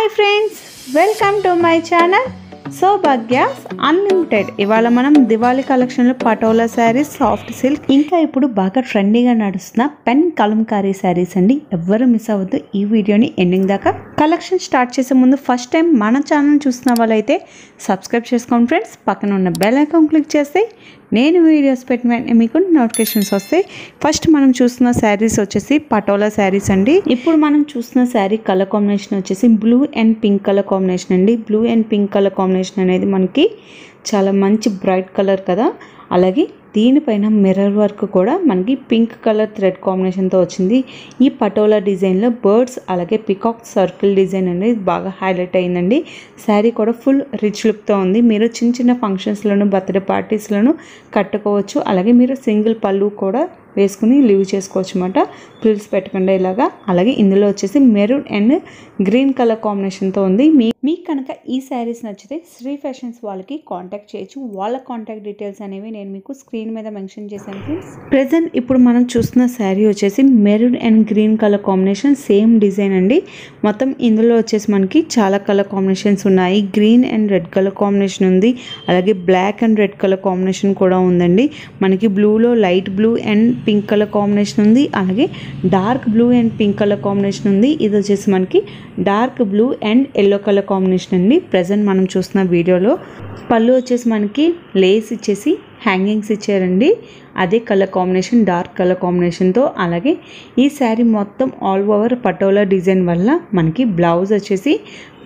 Hi friends welcome to my channel సౌభాగ్యాస్ unlimited ఇవాళ మనం దివాళీ కలెక్షన్లో పటోలా శారీస్ సాఫ్ట్ సిల్క్ ఇంకా ఇప్పుడు బాగా ట్రెండీగా నడుస్తున్న పెన్ కలంకారీ శారీస్ అండి. ఎవ్వరు మిస్ అవ్వద్దు. ఈ వీడియోని ఎండింగ్ దాకా కలెక్షన్ స్టార్ట్ చేసే ముందు ఫస్ట్ టైం మన ఛానల్ చూస్తున్న వాళ్ళైతే సబ్స్క్రైబ్ చేసుకోండి ఫ్రెండ్స్ పక్కన ఉన్న బెల్ ఐకాన్ క్లిక్ చేస్తే నేను వీడియోస్ పెట్టిన మీకు నోటిఫికేషన్స్ వస్తాయి ఫస్ట్ మనం చూస్తున్న శారీస్ వచ్చేసి పటోలా శారీస్ అండి. ఇప్పుడు మనం చూస్తున్న శారీ కలర్ కాంబినేషన్ వచ్చేసి blue and pink colour combination అండి. Blue and pink colour combination అనేది మనకి చాలా మంచి బ్రైట్ కలర్ కదా. అలాగే దీనిపైన మిర్రర్ వర్క్ కూడా మనకి పింక్ కలర్ థ్రెడ్ కాంబినేషన్తో వచ్చింది. ఈ పటోలా డిజైన్లో బర్డ్స్ అలాగే పికాక్ సర్కిల్ డిజైన్ అనేది బాగా హైలైట్ అయిందండి. శారీ కూడా ఫుల్ రిచ్ లుక్తో ఉంది. మీరు చిన్న చిన్న ఫంక్షన్స్లోను బర్త్డే పార్టీస్లోను కట్టుకోవచ్చు. అలాగే మీరు సింగిల్ పళ్ళు కూడా వేసుకుని లీవ్ చేసుకోవచ్చు అనమాట ప్రిల్స్ పెట్టకుండా ఇలాగా. అలాగే ఇందులో వచ్చేసి మెరూన్ అండ్ గ్రీన్ కలర్ కాంబినేషన్తో ఉంది. మీ మీకు కనుక ఈ శారీస్ నచ్చితే శ్రీ ఫ్యాషన్స్ వాళ్ళకి కాంటాక్ట్ చేయొచ్చు. వాళ్ళ కాంటాక్ట్ డీటెయిల్స్ అనేవి నేను మీకు స్క్రీన్ మీద మెన్షన్ చేశాను ఫ్రెండ్స్. ప్రెసెంట్ ఇప్పుడు మనం చూస్తున్న శారీ వచ్చేసి maroon and green colour combination. Same design అండి. మొత్తం ఇందులో వచ్చేసి మనకి చాలా కలర్ కాంబినేషన్స్ ఉన్నాయి. Green and red colour combination ఉంది. అలాగే black and red colour combination కూడా ఉందండి. మనకి బ్లూలో light blue and pink colour combination ఉంది. అలాగే dark blue and pink colour combination ఉంది. ఇది వచ్చేసి మనకి dark blue and yellow colour combination అండి ప్రజెంట్ మనం చూస్తున్న వీడియోలో పళ్ళు వచ్చేసి మనకి లేస్ ఇచ్చేసి హ్యాంగింగ్స్ ఇచ్చారండి. అదే కలర్ కాంబినేషన్ డార్క్ కలర్ కాంబినేషన్తో అలాగే ఈ శారీ మొత్తం ఆల్ ఓవర్ పటోలా డిజైన్ వల్ల మనకి బ్లౌజ్ వచ్చేసి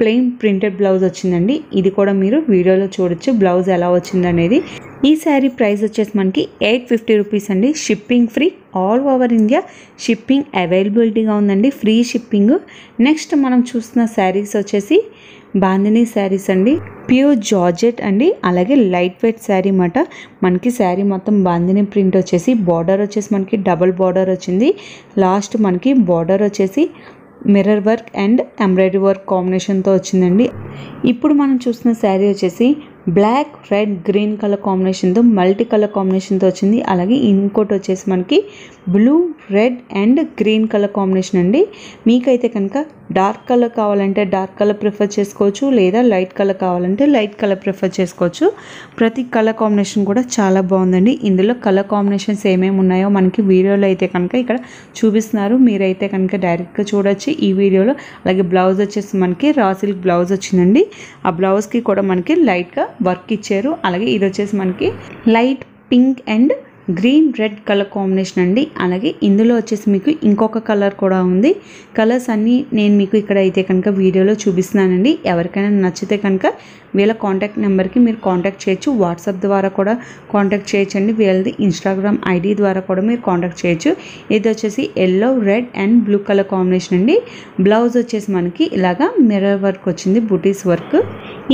ప్లెయిన్ ప్రింటెడ్ బ్లౌజ్ వచ్చిందండి. ఇది కూడా మీరు వీడియోలో చూడొచ్చు బ్లౌజ్ ఎలా వచ్చింది అనేది ఈ శారీ ప్రైస్ వచ్చేసి మనకి ఎయిట్ ఫిఫ్టీ రూపీస్ అండి. Shipping free all over India shipping అవైలబిలిటీగా ఉందండి. ఫ్రీ షిప్పింగ్ నెక్స్ట్ మనం చూస్తున్న శారీస్ వచ్చేసి బాందినీ శారీస్ అండి. ప్యూర్ జార్జెట్ అండి. అలాగే లైట్ వెయిట్ శారీ మాట మనకి శారీ మొత్తం బాందిని ప్రింట్ వచ్చేసి బార్డర్ వచ్చేసి మనకి డబుల్ బార్డర్ వచ్చింది. లాస్ట్ మనకి బార్డర్ వచ్చేసి mirror work and embroidery work కాంబినేషన్తో వచ్చిందండి. ఇప్పుడు మనం చూసిన శారీ వచ్చేసి బ్లాక్ రెడ్ గ్రీన్ కలర్ కాంబినేషన్తో మల్టీ కలర్ కాంబినేషన్తో వచ్చింది. అలాగే ఇంకోటి వచ్చేసి మనకి blue red and green colour combination అండి. మీకైతే కనుక డార్క్ కలర్ కావాలంటే డార్క్ కలర్ ప్రిఫర్ చేసుకోవచ్చు లేదా లైట్ కలర్ కావాలంటే లైట్ కలర్ ప్రిఫర్ చేసుకోవచ్చు. ప్రతి కలర్ కాంబినేషన్ కూడా చాలా బాగుందండి. ఇందులో కలర్ కాంబినేషన్స్ ఏమేమి ఉన్నాయో మనకి వీడియోలో అయితే కనుక ఇక్కడ చూపిస్తున్నారు. మీరైతే కనుక డైరెక్ట్గా చూడొచ్చు ఈ వీడియోలో. అలాగే బ్లౌజ్ వచ్చేసి మనకి రా సిల్క్ బ్లౌజ్ వచ్చిందండి. ఆ బ్లౌజ్కి కూడా మనకి లైట్గా వర్క్ ఇచ్చారు. అలాగే ఇది వచ్చేసి మనకి light pink and green red colour combination అండి. అలాగే ఇందులో వచ్చేసి మీకు ఇంకొక కలర్ కూడా ఉంది. కలర్స్ అన్నీ నేను మీకు ఇక్కడ అయితే కనుక వీడియోలో చూపిస్తున్నానండి. ఎవరికైనా నచ్చితే కనుక వీళ్ళ కాంటాక్ట్ నెంబర్కి మీరు కాంటాక్ట్ చేయొచ్చు. వాట్సాప్ ద్వారా కూడా కాంటాక్ట్ చేయొచ్చండి. వీళ్ళది ఇన్స్టాగ్రామ్ ఐడి ద్వారా కూడా మీరు కాంటాక్ట్ చేయొచ్చు. ఇది వచ్చేసి yellow red and blue colour combination అండి. బ్లౌజ్ వచ్చేసి మనకి ఇలాగా మిర్రర్ వర్క్ వచ్చింది. బుటీస్ వర్క్.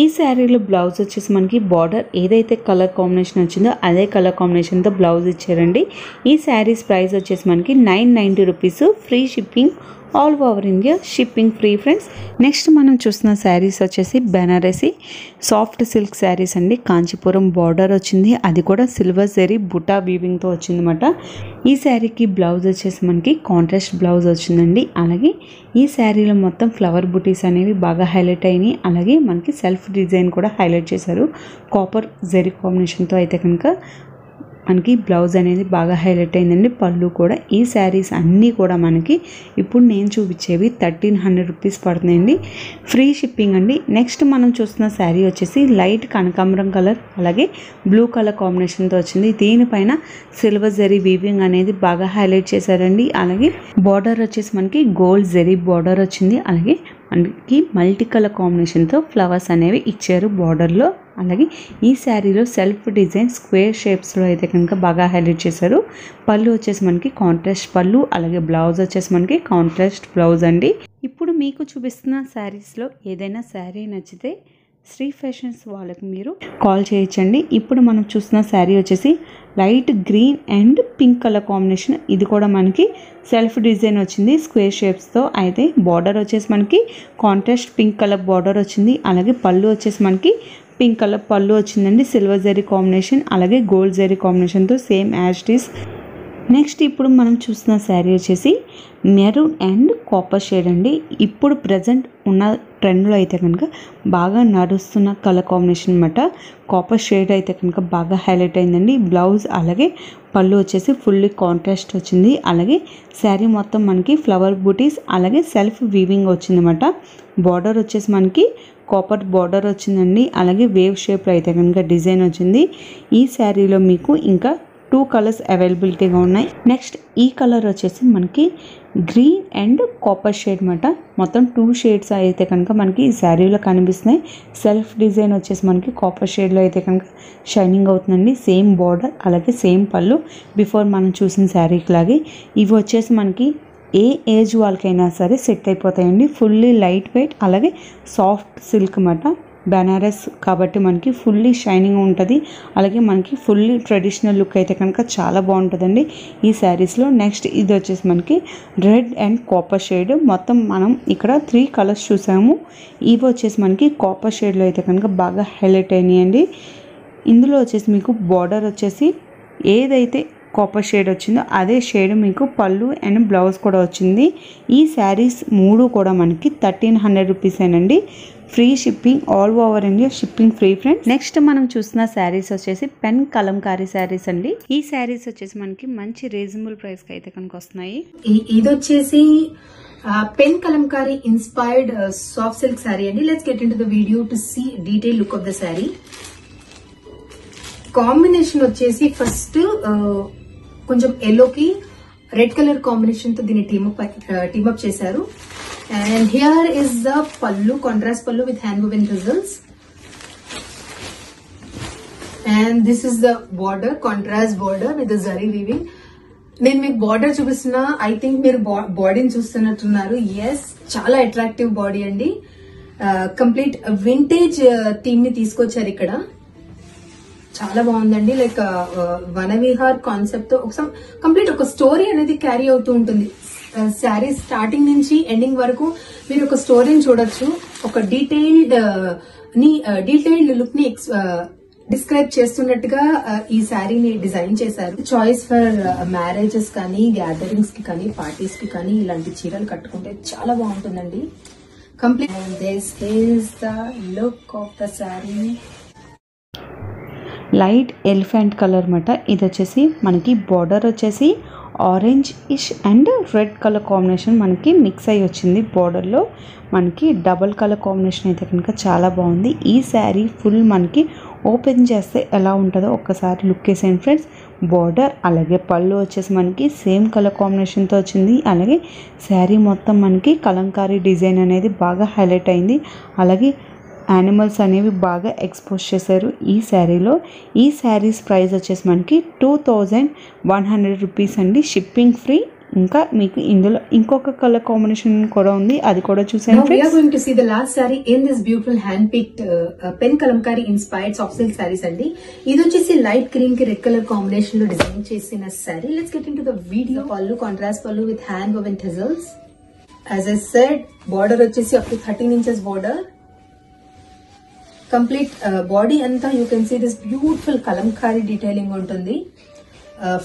ఈ శారీలో బ్లౌజ్ వచ్చేసి మనకి బార్డర్ ఏదైతే కలర్ కాంబినేషన్ వచ్చిందో అదే కలర్ కాంబినేషన్తో బ్లౌజ్ ఇచ్చారండి. ఈ శారీస్ ప్రైస్ వచ్చేసి మనకి nine ninety rupees free shipping all over India shipping free friends. Next మనం చూసిన శారీస్ వచ్చేసి బెనారసి. సాఫ్ట్ సిల్క్ శారీస్ అండి. కాంచీపురం బార్డర్ వచ్చింది. అది కూడా సిల్వర్ జరీ బుటా వీవింగ్తో వచ్చిందన్నమాట. ఈ శారీకి బ్లౌజ్ వచ్చేసి మనకి కాంట్రాస్ట్ బ్లౌజ్ వచ్చిందండి. అలాగే ఈ శారీలో మొత్తం ఫ్లవర్ బుటీస్ అనేవి బాగా హైలైట్ అయినాయి. అలాగే మనకి సెల్ఫ్ డిజైన్ కూడా హైలైట్ చేశారు. కాపర్ జెరీ కాంబినేషన్తో అయితే కనుక మనకి బ్లౌజ్ అనేది బాగా హైలైట్ అయిందండి. పళ్ళు కూడా ఈ శారీస్ అన్నీ కూడా మనకి ఇప్పుడు నేను చూపించేవి థర్టీన్ హండ్రెడ్ రూపీస్ పడుతున్నాయండి. ఫ్రీ షిప్పింగ్ అండి. నెక్స్ట్ మనం చూస్తున్న శారీ వచ్చేసి లైట్ కనకాంబరం కలర్ అలాగే బ్లూ కలర్ కాంబినేషన్తో వచ్చింది. దీనిపైన సిల్వర్ జరీ వీవింగ్ అనేది బాగా హైలైట్ చేశారండి. అలాగే బార్డర్ వచ్చేసి మనకి గోల్డ్ జరీ బార్డర్ వచ్చింది. అలాగే మనకి మల్టీ కలర్ కాంబినేషన్తో ఫ్లవర్స్ అనేవి ఇచ్చారు బార్డర్లో అలాగే ఈ శారీలో సెల్ఫ్ డిజైన్ స్క్వేర్ షేప్స్లో అయితే కనుక బాగా హైలైట్ చేశారు. పళ్ళు వచ్చేసి మనకి కాంట్రాస్ట్ పళ్ళు అలాగే బ్లౌజ్ వచ్చేసి మనకి కాంట్రాస్ట్ బ్లౌజ్ అండి. ఇప్పుడు మీకు చూపిస్తున్న శారీస్లో ఏదైనా శారీ నచ్చితే శ్రీ ఫ్యాషన్స్ వాళ్ళకి మీరు కాల్ చేయొచ్చండి. ఇప్పుడు మనం చూస్తున్న శారీ వచ్చేసి light green and pink colour combination. ఇది కూడా మనకి సెల్ఫ్ డిజైన్ వచ్చింది స్క్వేర్ షేప్స్తో. అయితే బార్డర్ వచ్చేసి మనకి కాంట్రాస్ట్ పింక్ కలర్ బార్డర్ వచ్చింది అలాగే పళ్ళు వచ్చేసి మనకి పింక్ కలర్ పళ్ళు వచ్చిందండి. సిల్వర్ జరీ కాంబినేషన్ అలాగే గోల్డ్ జరీ కాంబినేషన్తో సేమ్ యాజ్ నెక్స్ట్ ఇప్పుడు మనం చూస్తున్న శారీ వచ్చేసి మెరూన్ అండ్ కాపర్ షేడ్ అండి. ఇప్పుడు ప్రజెంట్ ఉన్న ట్రెండ్లో అయితే కనుక బాగా నడుస్తున్న కలర్ కాంబినేషన్ అనమాట కాపర్ షేడ్ అయితే కనుక బాగా హైలైట్ అయిందండి. బ్లౌజ్ అలాగే పళ్ళు వచ్చేసి ఫుల్లీ కాంట్రాస్ట్ వచ్చింది. అలాగే శారీ మొత్తం మనకి ఫ్లవర్ బూటీస్ అలాగే సెల్ఫ్ వీవింగ్ వచ్చిందన్నమాట. బార్డర్ వచ్చేసి మనకి కాపర్ బార్డర్ వచ్చిందండి. అలాగే వేవ్ షేప్లో అయితే కనుక డిజైన్ వచ్చింది. ఈ శారీలో మీకు ఇంకా టూ కలర్స్ అవైలబిలిటీగా ఉన్నాయి. నెక్స్ట్ ఈ కలర్ వచ్చేసి మనకి గ్రీన్ అండ్ కాపర్ షేడ్ అనమాట మొత్తం టూ షేడ్స్ అయితే కనుక మనకి ఈ శారీలో కనిపిస్తున్నాయి. సెల్ఫ్ డిజైన్ వచ్చేసి మనకి కాపర్ షేడ్లో అయితే కనుక షైనింగ్ అవుతుందండి. సేమ్ బార్డర్ అలాగే సేమ్ పళ్ళు. బిఫోర్ మనం చూసిన శారీకి లాగే. ఇవి వచ్చేసి మనకి ఏ ఏజ్ వాళ్ళకైనా సరే సెట్ అయిపోతాయండి. ఫుల్లీ లైట్ వెయిట్ అలాగే సాఫ్ట్ సిల్క్ అన్నమాట బెనారస్ కాబట్టి మనకి ఫుల్లీ షైనింగ్ ఉంటుంది. అలాగే మనకి ఫుల్లీ ట్రెడిషనల్ లుక్ అయితే కనుక చాలా బాగుంటుందండి. ఈ శారీస్లో నెక్స్ట్ ఇది వచ్చేసి మనకి రెడ్ అండ్ కాపర్ షేడ్ మొత్తం మనం ఇక్కడ త్రీ కలర్స్ చూసాము. ఇవి వచ్చేసి మనకి కాపర్ షేడ్లో అయితే కనుక బాగా హైలైట్ అయినాయండి. ఇందులో వచ్చేసి మీకు బార్డర్ వచ్చేసి ఏదైతే కాపర్ షేడ్ వచ్చిందో అదే షేడ్ మీకు పళ్ళు అండ్ బ్లౌజ్ కూడా వచ్చింది. ఈ శారీస్ మూడు కూడా మనకి thirteen hundred రూపీసేనండి free shipping all over India shipping free friend next మనం చూసిన శారీస్ వచ్చేసి పెన్ కలంకారీ శారీస్ అండి. ఈ శారీస్ వచ్చేసి మనకి మంచి రీజనబుల్ ప్రైస్కి అయితే కనుక వస్తున్నాయి. ఇది వచ్చేసి pen Kalamkari inspired soft silk sari అండి. Let's get in to the video to see detail look of the sari combination వచ్చేసి ఫస్ట్ కొంచెం ఎల్లోకి రెడ్ కలర్ కాంబినేషన్తో దీన్ని టీమప్ టీమప్ చేశారు. And here is the pallu contrast pallu with hand moving results and this is the border contrast border with zari weaving నేను మీకు border చూపిస్తున్నా I think మీరు బాడీని చూస్తున్నట్టున్నారు. ఎస్ చాలా అట్రాక్టివ్ బాడీ అండి. కంప్లీట్ వింటేజ్ థీమ్ని తీసుకొచ్చారు ఇక్కడ. చాలా బాగుందండి. లైక్ వనవిహార్ కాన్సెప్ట్తో ఒక కంప్లీట్ ఒక స్టోరీ అనేది క్యారీ అవుతూ ఉంటుంది. Uh, శారీ స్టార్టింగ్ నుంచి ఎండింగ్ వరకు మీరు ఒక స్టోరీని చూడొచ్చు. ఒక డీటెయిల్డ్ uh, ని uh, డీటెయిల్డ్ లుక్ని డిస్క్రైబ్ చేస్తున్నట్టుగా ఈ శారీని డిజైన్ చేశారు. చాయిస్ ఫర్ మ్యారేజెస్ కానీ గ్యాదరింగ్స్కి కానీ పార్టీస్కి కానీ ఇలాంటి చీరలు కట్టుకుంటే చాలా బాగుంటుందండి. Complete this is the look of the sari. Light elephant colour అనమాట ఇది వచ్చేసి మనకి బార్డర్ వచ్చేసి orange ish and red colour combination మనకి మిక్స్ అయ్యి వచ్చింది బార్డర్లో మనకి డబల్ కలర్ కాంబినేషన్ అయితే కనుక చాలా బాగుంది. ఈ శారీ ఫుల్ మనకి ఓపెన్ చేస్తే ఎలా ఉంటుందో ఒక్కసారి లుక్ వేసేయండి ఫ్రెండ్స్ బార్డర్ అలాగే పళ్ళు వచ్చేసి మనకి సేమ్ కలర్ కాంబినేషన్తో వచ్చింది. అలాగే శారీ మొత్తం మనకి కలంకారీ డిజైన్ అనేది బాగా హైలైట్ అయింది. అలాగే యానిమల్స్ అనేవి బాగా ఎక్స్పోజ్ చేశారు ఈ శారీలో. ఈ శారీస్ ప్రైస్ వచ్చేసి మనకి two thousand one hundred rupees అండి. షిప్పింగ్ ఫ్రీ ఇంకా మీకు ఇందులో ఇంకొక కలర్ కాంబినేషన్ కూడా ఉంది. అది కూడా చూసాను last saree in this beautiful hand-picked uh, uh, pen kalamkari inspired soft silk sarees అండి. ఇది వచ్చేసి లైట్ గ్రీన్కి రెడ్ కలర్ కాంబినేషన్లో డిజైన్ చేసిన sari let's get in to the video pallu contrast pallu with hand woven tassels as I said border వచ్చేసి up to thirteen inches border complete body uh, అంతా you can see this beautiful Kalamkari detailing ఉంటుంది.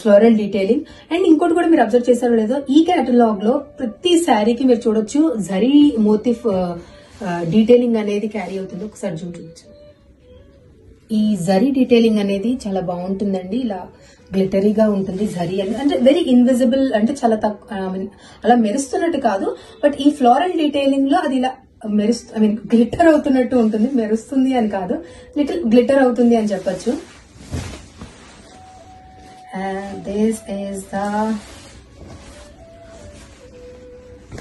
Floral detailing and ఇంకోటి కూడా మీరు observe చేశారో లేదో ఈ క్యాటలాగ్లో ప్రతి శారీకి మీరు చూడొచ్చు. జరీ మోతిఫ్ డీటెయిలింగ్ అనేది క్యారీ అవుతుంది. ఒకసారి చూడొచ్చు ఈ జరీ డీటెయిలింగ్ అనేది చాలా బాగుంటుందండి. ఇలా గ్లిటరీగా ఉంటుంది జరీ అని. అంటే వెరీ ఇన్విజిబుల్ అంటే చాలా తక్కువ అలా మెరుస్తున్నట్టు కాదు. బట్ ఈ ఫ్లోరల్ డీటెయిలింగ్లో అది ఇలా మెరుస్తు ఐ మీన్ గ్లిటర్ అవుతున్నట్టు ఉంటుంది. మెరుస్తుంది అని కాదు. లిటిల్ గ్లిటర్ అవుతుంది అని చెప్పచ్చు. This is the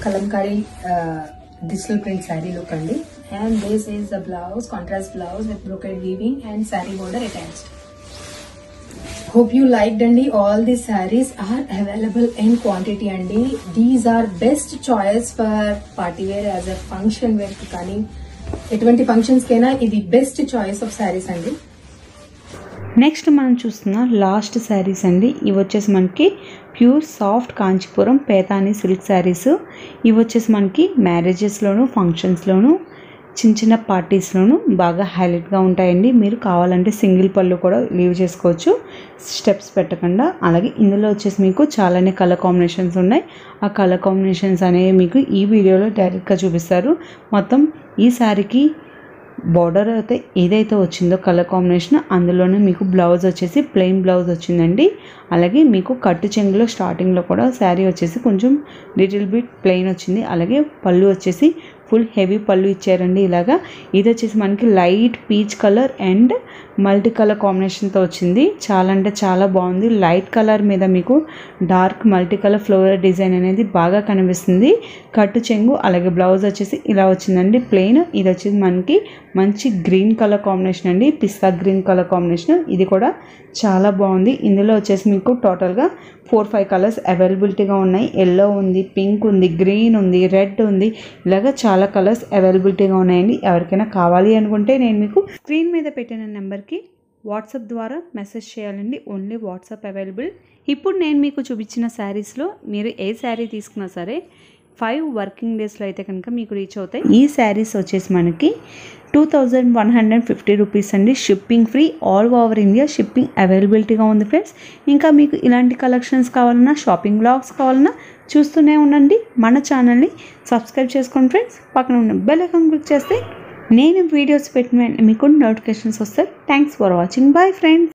Kalamkari digital print sari look అండి. And this is the blouse contrast blouse with brocade weaving and sari border attached hope you like అండి all the saris are available in quantity అండి these are best choice for party wear as a function వేర్కి కానీ ఎటువంటి functions కైనా ఇది best choice of saris అండి next మనం చూస్తున్న లాస్ట్ శారీస్ అండి ఇవి వచ్చేసి మనకి pure soft Kanchipuram Paithani silk saris ఇవి వచ్చేసి మనకి మ్యారేజెస్లోను ఫంక్షన్స్లోను చిన్న చిన్న పార్టీస్లోనూ బాగా హైలైట్గా ఉంటాయండి. మీరు కావాలంటే సింగిల్ పళ్ళు కూడా లీవ్ చేసుకోవచ్చు. స్టెప్స్ పెట్టకుండా. అలాగే ఇందులో వచ్చేసి మీకు చాలానే కలర్ కాంబినేషన్స్ ఉన్నాయి. ఆ కలర్ కాంబినేషన్స్ అనేవి మీకు ఈ వీడియోలో డైరెక్ట్గా చూపిస్తారు. మొత్తం ఈ శారీకి బార్డర్ అయితే ఏదైతే వచ్చిందో కలర్ కాంబినేషన్ అందులోనే మీకు బ్లౌజ్ వచ్చేసి ప్లెయిన్ బ్లౌజ్ వచ్చిందండి. అలాగే మీకు కట్టు చెంగులో స్టార్టింగ్లో కూడా శారీ వచ్చేసి కొంచెం లిటిల్ బిట్ ప్లెయిన్ వచ్చింది. అలాగే పళ్ళు వచ్చేసి ఫుల్ హెవీ పళ్ళు ఇచ్చారండి ఇలాగా. ఇది వచ్చేసి మనకి light peach colour and multi colour కాంబినేషన్తో వచ్చింది. చాలా అంటే చాలా బాగుంది. లైట్ కలర్ మీద మీకు dark multi colour floral design అనేది బాగా కనిపిస్తుంది. కట్టు చెంగు అలాగే బ్లౌజ్ వచ్చేసి ఇలా వచ్చిందండి. ప్లెయిన్ ఇది వచ్చేసి మనకి మంచి గ్రీన్ కలర్ కాంబినేషన్ అండి. పిస్తా గ్రీన్ కలర్ కాంబినేషన్ ఇది కూడా చాలా బాగుంది. ఇందులో వచ్చేసి మీకు టోటల్గా ఫోర్ ఫైవ్ కలర్స్ అవైలబిలిటీగా ఉన్నాయి. ఎల్లో ఉంది పింక్ ఉంది గ్రీన్ ఉంది రెడ్ ఉంది. ఇలాగ చాలా కలర్స్ అవైలబిలిటీగా ఉన్నాయండి. ఎవరికైనా కావాలి అనుకుంటే నేను మీకు స్క్రీన్ మీద పెట్టిన నెంబర్కి వాట్సాప్ ద్వారా మెసేజ్ చేయాలండి. Only WhatsApp available. ఇప్పుడు నేను మీకు చూపించిన శారీస్లో మీరు ఏ శారీ తీసుకున్నా సరే ఫైవ్ వర్కింగ్ డేస్లో అయితే కనుక మీకు రీచ్ అవుతాయి. ఈ శారీస్ వచ్చేసి మనకి two thousand one hundred fifty rupees అండి. Shipping free all over India shipping అవైలబిలిటీగా ఉంది ఫ్రెండ్స్ ఇంకా మీకు ఇలాంటి కలెక్షన్స్ కావాలన్నా షాపింగ్ బ్లాగ్స్ కావాలన్నా చూస్తూనే ఉండండి. మన ఛానల్ని సబ్స్క్రైబ్ చేసుకోండి ఫ్రెండ్స్ పక్కన ఉన్న బెల్ ఐకాన్ క్లిక్ చేస్తే నేను వీడియోస్ పెట్టిన మీకు నోటిఫికేషన్స్ వస్తాయి. Thanks for watching bye friends